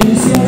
Iglesia